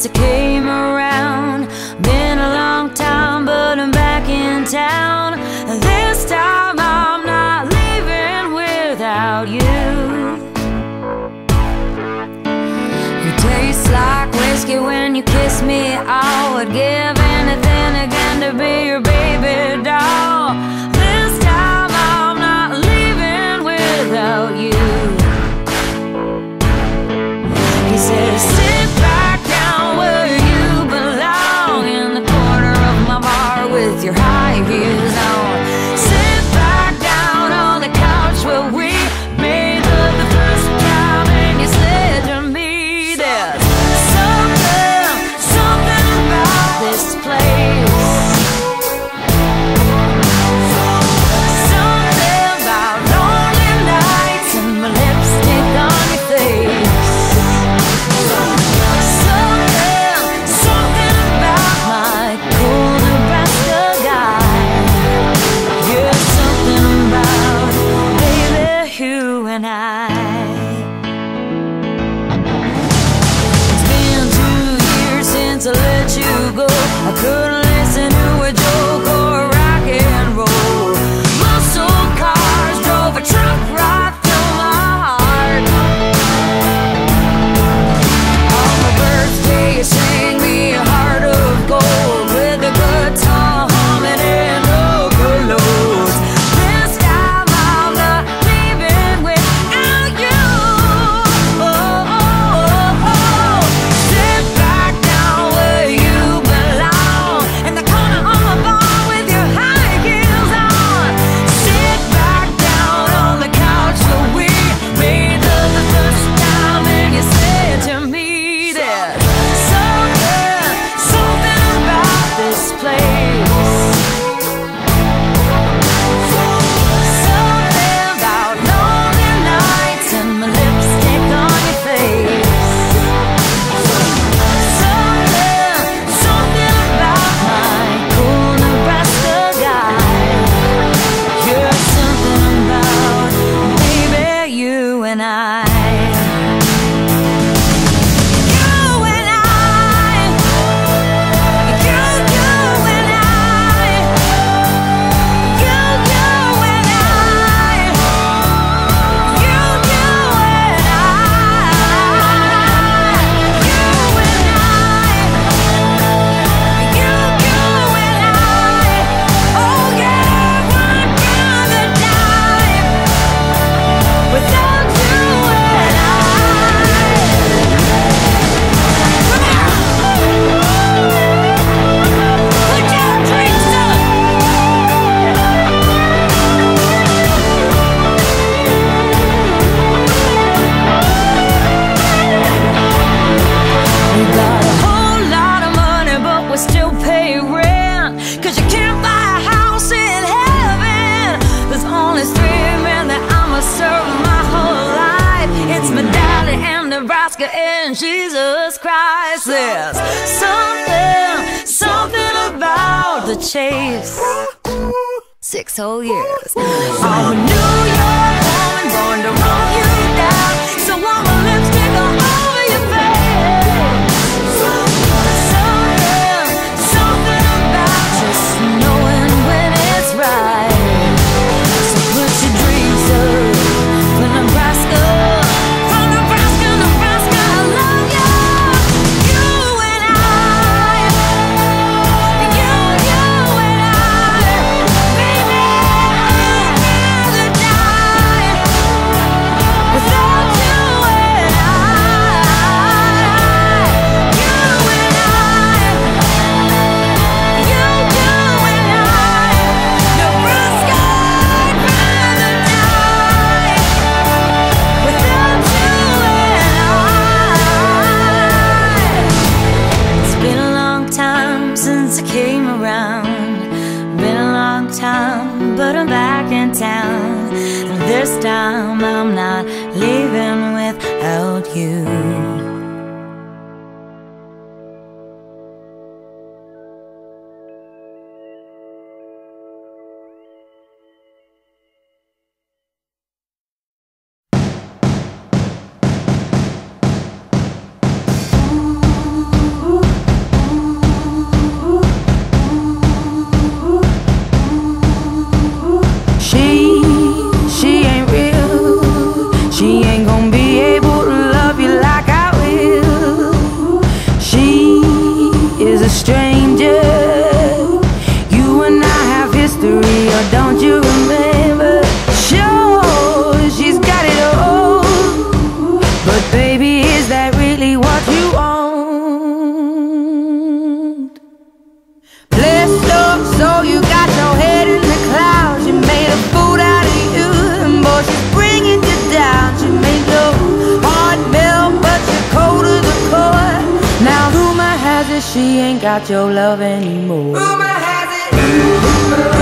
since I came around. Been a long time, but I'm back in town. This time I'm not leaving without you. You taste like whiskey when you kiss me. I would give anything again to be your Alaska and Jesus Christ. There's something, something about the chase. Six whole years. I'm a New York woman born to roam. you. living without you. Shame. history, or don't you remember? Sure, she's got it all. But baby, is that really what you want? Blessed up, so you got your head in the clouds. She made a fool out of you, and boy, she's bringing you down. She made your heart melt, but you're cold to the core. Now rumor has it she ain't got your love anymore. Rumor has it.